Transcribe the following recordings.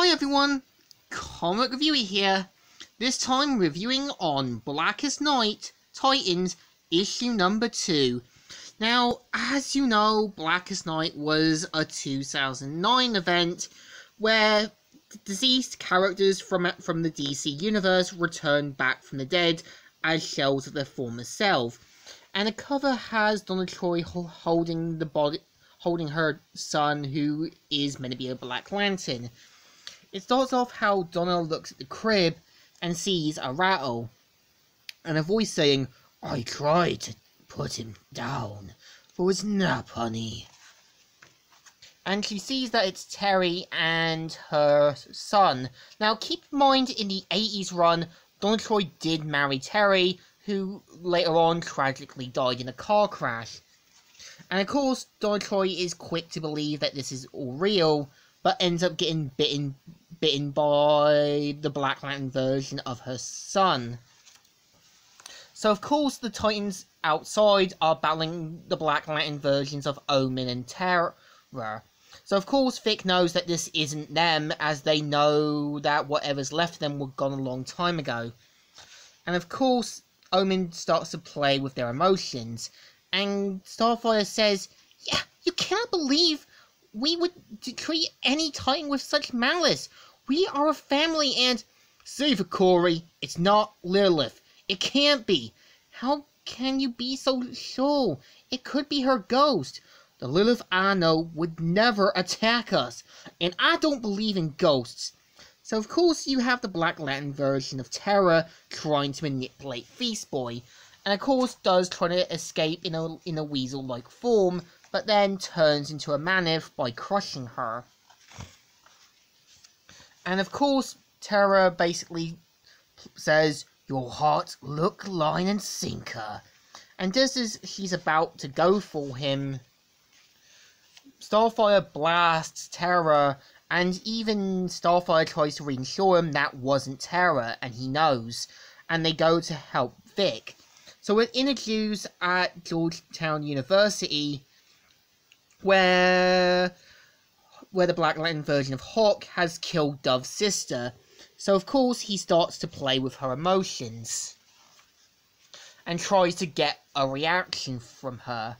Hi everyone, Comic Reviewer here. This time reviewing on Blackest Night Titans issue number 2. Now, as you know, Blackest Night was a 2009 event where deceased characters from from the DC universe returned back from the dead as shells of their former self. And the cover has Donna Troy holding the body holding her son who is meant to be a Black Lantern. It starts off how Donna looks at the crib and sees a rattle, and a voice saying, I tried to put him down for his nap, honey. And she sees that it's Terry and her son. Now, keep in mind, in the 80s run, Donna Troy did marry Terry, who later on tragically died in a car crash. And of course, Donna Troy is quick to believe that this is all real, but ends up getting bitten bitten by the Black Lantern version of her son. So of course the Titans outside are battling the Black Lantern versions of Omen and Terra. So of course Vic knows that this isn't them, as they know that whatever's left of them were gone a long time ago. And of course, Omen starts to play with their emotions, and Starfire says, Yeah, you cannot believe we would treat any Titan with such malice. We are a family and... Save Corey. It's not Lilith. It can't be. How can you be so sure? It could be her ghost. The Lilith I know would never attack us. And I don't believe in ghosts. So of course you have the Black Lantern version of Terra trying to manipulate Beast Boy and of course does try to escape in a, in a weasel-like form, but then turns into a Manif by crushing her. And of course, Terra basically says, Your heart, look, line, and sinker. And just as she's about to go for him, Starfire blasts Terra, and even Starfire tries to reassure him that wasn't Terra, and he knows. And they go to help Vic. So we're introduced at Georgetown University, where where the Black Lantern version of Hawk has killed Dove's sister. So of course he starts to play with her emotions and tries to get a reaction from her.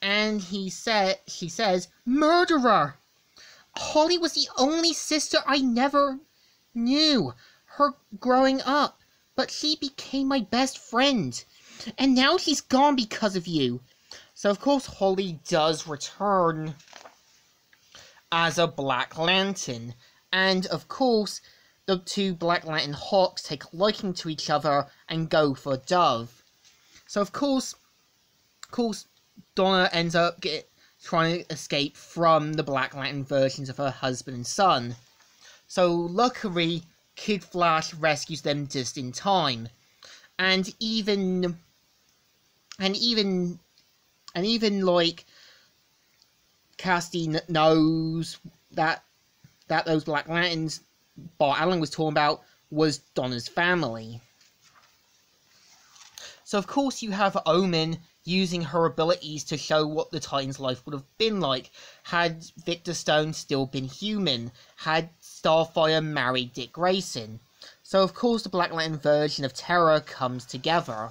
And he said she says, Murderer! Holly was the only sister I never knew, her growing up, but she became my best friend. And now she's gone because of you. So, of course, Holly does return as a Black Lantern. And, of course, the two Black Lantern Hawks take a liking to each other and go for Dove. So, of course, of course, Donna ends up get, trying to escape from the Black Lantern versions of her husband and son. So, luckily, Kid Flash rescues them just in time. And even and even and even like Cassie knows that that those Black Lanterns Bart Allen was talking about was Donna's family. So of course you have Omen using her abilities to show what the Titan's life would have been like had Victor Stone still been human, had Starfire married Dick Grayson. So of course the Black Lantern version of Terra comes together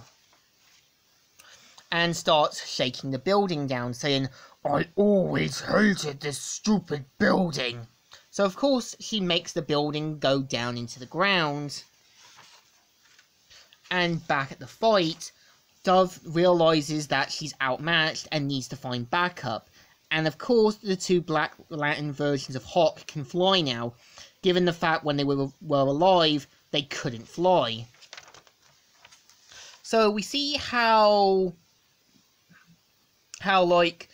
and starts shaking the building down, saying, I always hated this stupid building. So, of course, she makes the building go down into the ground. And back at the fight, Dove realizes that she's outmatched and needs to find backup. And of course, the two Black Lantern versions of Hawk can fly now, given the fact when they were, were alive, they couldn't fly. So we see how how like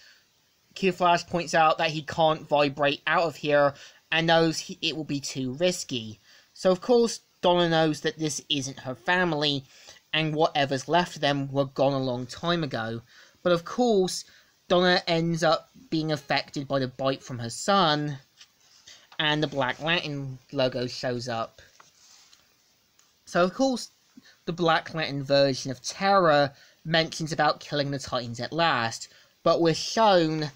Kid Flash points out that he can't vibrate out of here and knows he, it will be too risky. So of course Donna knows that this isn't her family and whatever's left of them were gone a long time ago. But of course Donna ends up being affected by the bite from her son and the Black Lantern logo shows up. So of course the Black Lantern version of Terra mentions about killing the Titans at last, but we're shown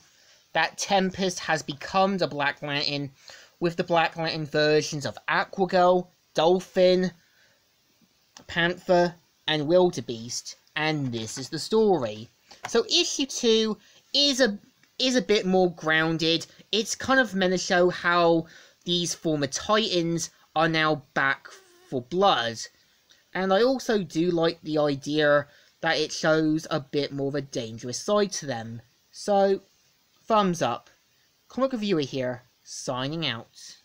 that Tempest has become the Black Lantern with the Black Lantern versions of Aquagirl, Dolphin, Panther, and Wildebeest, and this is the story. So issue two is a is a bit more grounded. It's kind of meant to show how these former Titans are now back for blood. And I also do like the idea that it shows a bit more of a dangerous side to them. So, thumbs up. Comic Reviewer here, signing out.